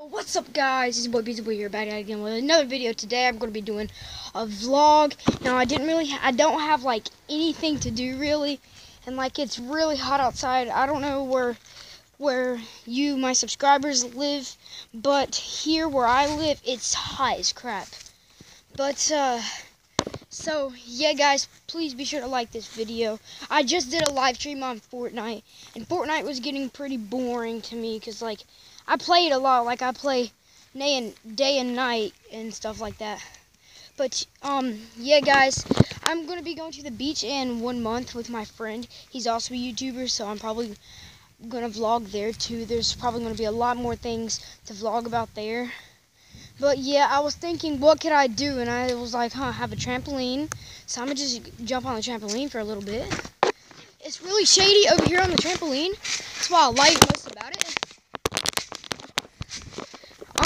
What's up guys, it's your boy Boy here back again with another video. Today I'm going to be doing a vlog. Now I didn't really, I don't have like anything to do really. And like it's really hot outside. I don't know where, where you, my subscribers live. But here where I live, it's hot as crap. But uh, so yeah guys, please be sure to like this video. I just did a live stream on Fortnite. And Fortnite was getting pretty boring to me because like, I play it a lot. Like I play day and day and night and stuff like that. But um, yeah, guys, I'm gonna be going to the beach in one month with my friend. He's also a YouTuber, so I'm probably gonna vlog there too. There's probably gonna be a lot more things to vlog about there. But yeah, I was thinking, what could I do? And I was like, huh, have a trampoline. So I'm gonna just jump on the trampoline for a little bit. It's really shady over here on the trampoline. That's why I like most about it.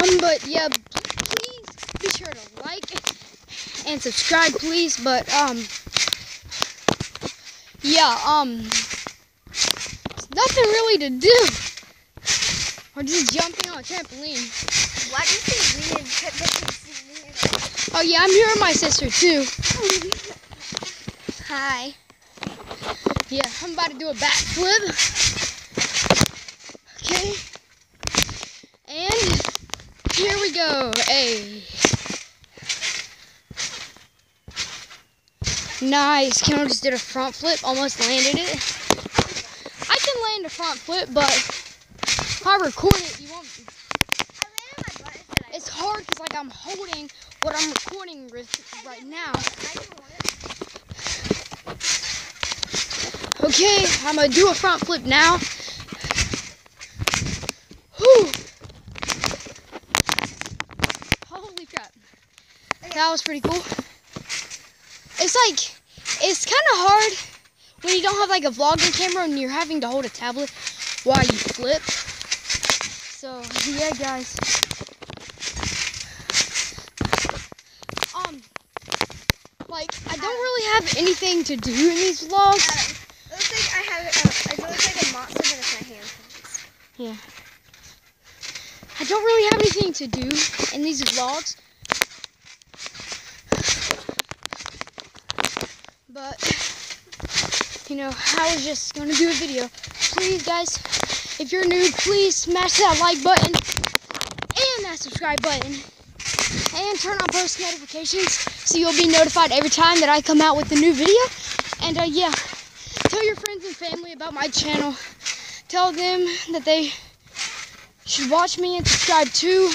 Um, but yeah, please be sure to like and subscribe, please. But um, yeah, um, nothing really to do. Or just jumping on a trampoline. Why do you say weird? Oh yeah, I'm here with my sister too. Hi. Yeah, I'm about to do a backflip. Okay. And go. Hey. Nice. Kendall just did a front flip. Almost landed it. I can land a front flip, but if I record it, you won't. It's hard because like I'm holding what I'm recording with right now. Okay, I'm gonna do a front flip now. Whew. Holy crap. That was pretty cool. It's like, it's kind of hard when you don't have like a vlogging camera and you're having to hold a tablet while you flip. So, yeah guys. Um, like, I don't really have anything to do in these vlogs. It looks like I have uh, it looks like a monster, but it's my hand. Yeah. I don't really have anything to do in these vlogs. But, you know, I was just going to do a video. Please, guys, if you're new, please smash that like button and that subscribe button. And turn on post notifications so you'll be notified every time that I come out with a new video. And, uh, yeah, tell your friends and family about my channel. Tell them that they should watch me and subscribe too.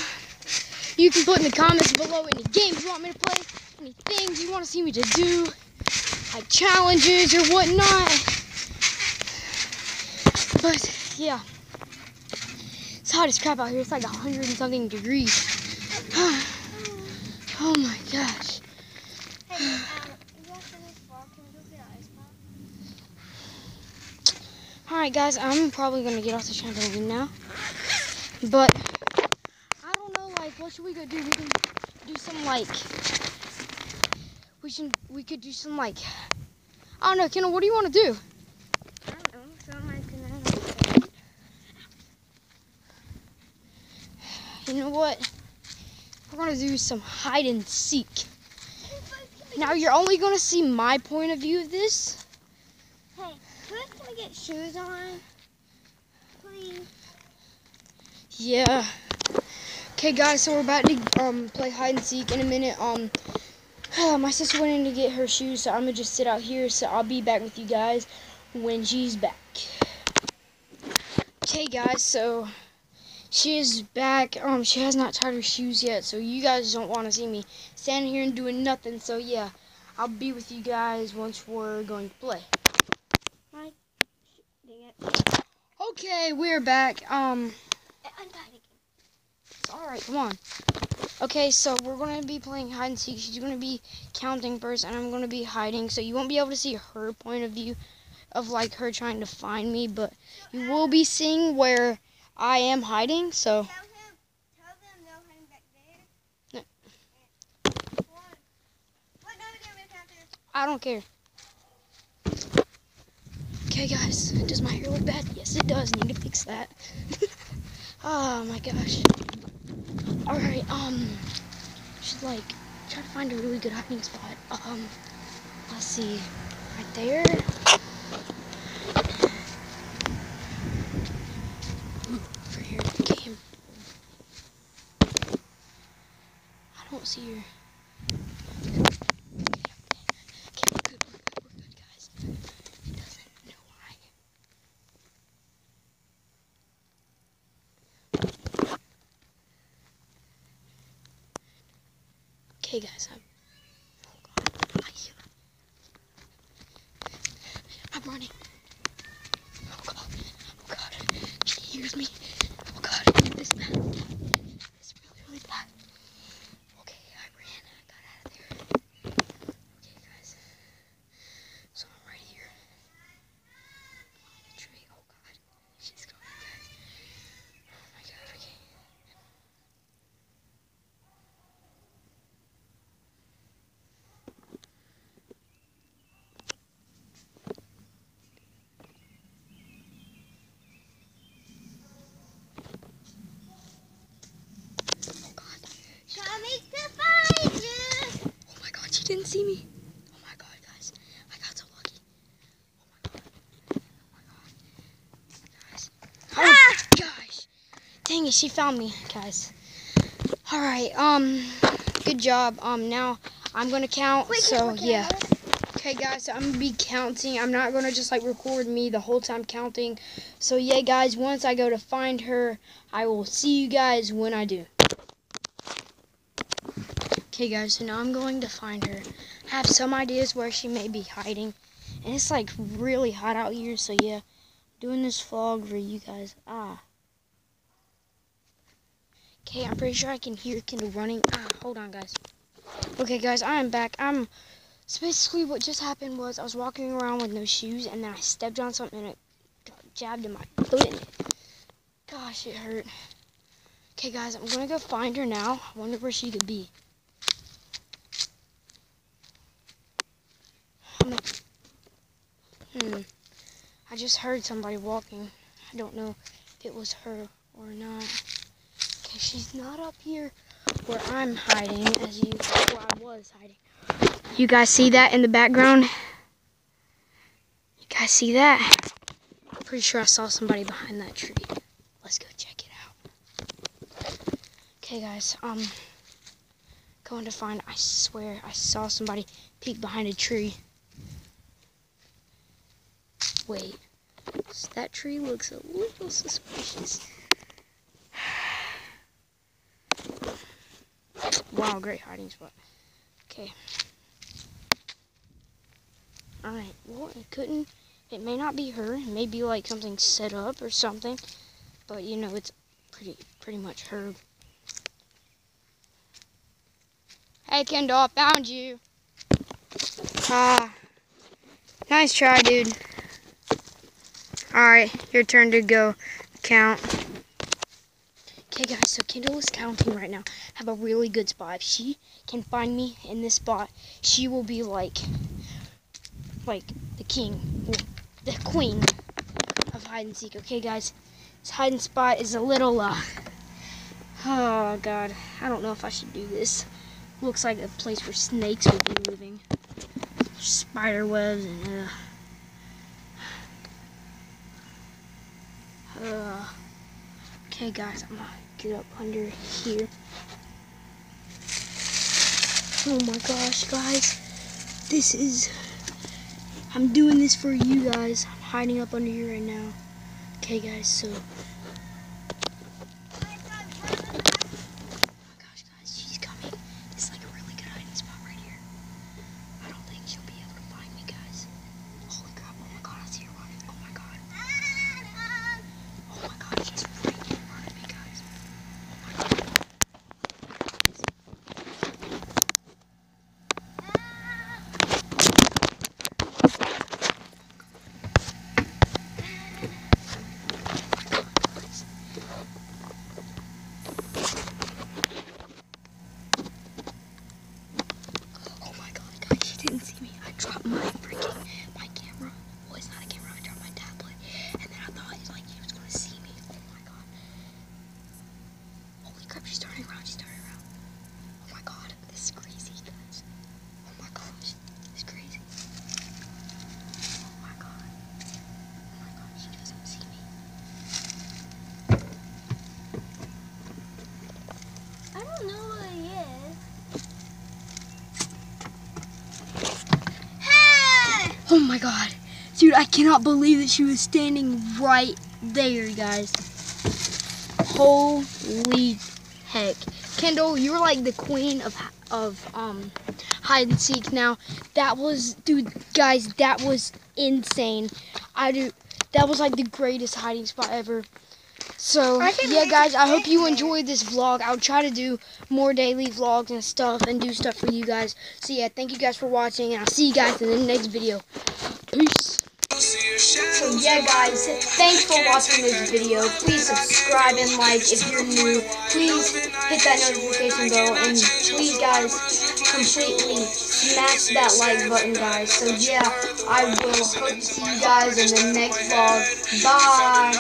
You can put in the comments below any games you want me to play, any things you want to see me to do, like challenges or whatnot. But yeah, it's hot as crap out here. It's like 100 and something degrees. oh my gosh. Hey, um, you want to this vlog? Can we go get an ice pop? All right, guys, I'm probably gonna get off the trampoline now. But I don't know, like, what should we go do? We can do some like, we should, we could do some like, I don't know, Kendall. What do you want to do? I don't know. Some might can You know what? We're gonna do some hide and seek. Now you're only gonna see my point of view of this. Hey, can we get shoes on? Please. Yeah. Okay, guys. So we're about to um play hide and seek in a minute. Um, my sister went in to get her shoes, so I'm gonna just sit out here. So I'll be back with you guys when she's back. Okay, guys. So she is back. Um, she has not tied her shoes yet, so you guys don't want to see me standing here and doing nothing. So yeah, I'll be with you guys once we're going to play. Dang it. Okay, we're back. Um. Untied again. Alright, come on. Okay, so we're going to be playing hide and seek. She's going to be counting first, and I'm going to be hiding. So you won't be able to see her point of view of, like, her trying to find me. But you will be seeing where I am hiding. So, Tell him. Tell them no hiding back there. No. What number do you want me to count to? I don't care. Okay, guys. Does my hair look bad? Yes, it does. Need to fix that. oh, my gosh. Alright, um, should like try to find a really good hiding spot. Um, let's see, right there. Over here, okay. I don't see her. Okay, okay. Okay, we're good, we're good, we're good, guys. It doesn't know I Okay, guys, I'm. Oh God, I'm running. Oh God, oh God, she hears me. Oh God, this bad. This really, really bad. Okay, I ran. I got out of there. Okay, guys. So I'm right here. On the tree. Oh God, she's coming, guys. Oh my God. Okay. Oh God. Try me to find you. Oh my god, she didn't see me. Oh my god, guys. I got so lucky. Oh my god. Oh my god. Guys. Oh gosh. It, she found me, guys. Alright, um, good job. Um, now I'm gonna count. Wait, so, can- can I yeah. Okay, guys, so I'm gonna be counting. I'm not gonna just like record me the whole time counting. So, yeah, guys, once I go to find her, I will see you guys when I do. Okay, guys, so now I'm going to find her. I have some ideas where she may be hiding. And it's like really hot out here, so yeah, doing this vlog for you guys. Ah. Okay, I'm pretty sure I can hear Kendall running. Ah, hold on, guys. Okay, guys, I am back. I'm. So basically, what just happened was I was walking around with no shoes, and then I stepped on something and it got jabbed in my foot. And gosh, it hurt. Okay, guys, I'm gonna go find her now. I wonder where she could be. Hmm. I just heard somebody walking. I don't know if it was her or not. She's not up here where I'm hiding, as you, where I was hiding. You guys see that in the background? You guys see that? I'm pretty sure I saw somebody behind that tree. Let's go check it out. Okay, guys, um, going to find, I swear, I saw somebody peek behind a tree. Wait, that tree looks a little suspicious. Wow, great hiding spot. Okay. Alright, well, it couldn't, it may not be her. It may be like something set up or something. But, you know, it's pretty, pretty much her. Hey, Kendall, I found you. Ah, nice try, dude. Alright, your turn to go count. So Kendall is counting right now. Have a really good spot. If she can find me in this spot, she will be like, like the king, the queen of hide and seek. Okay, guys, this hiding spot is a little, uh, oh god, I don't know if I should do this. Looks like a place where snakes would be living. Spider webs and, uh, uh, okay, guys, I'm gonna get up under here. Oh my gosh, guys. This is. I'm doing this for you guys. I'm hiding up under here right now. Okay, guys, so. Oh my gosh, guys, she's coming. This is like a really good hiding spot right here. I don't think she'll be able to find me, guys. Holy crap, oh my god, I see her running. Oh my god. Oh my god, she's right in front of me, guys. Oh my god. My god. Dude, I cannot believe that she was standing right there, guys. Holy heck. Kendall, you're like the queen of of um hide and seek now. That was dude guys, that was insane. I do that was like the greatest hiding spot ever. So yeah guys, I hope you enjoyed this vlog. I'll try to do more daily vlogs and stuff and do stuff for you guys. So yeah, thank you guys for watching and I'll see you guys in the next video. Yeah guys, thanks for watching this video. Please subscribe and like if you're new. Please hit that notification bell and please guys completely smash that like button guys. So yeah, I will hope to see you guys in the next vlog. Bye.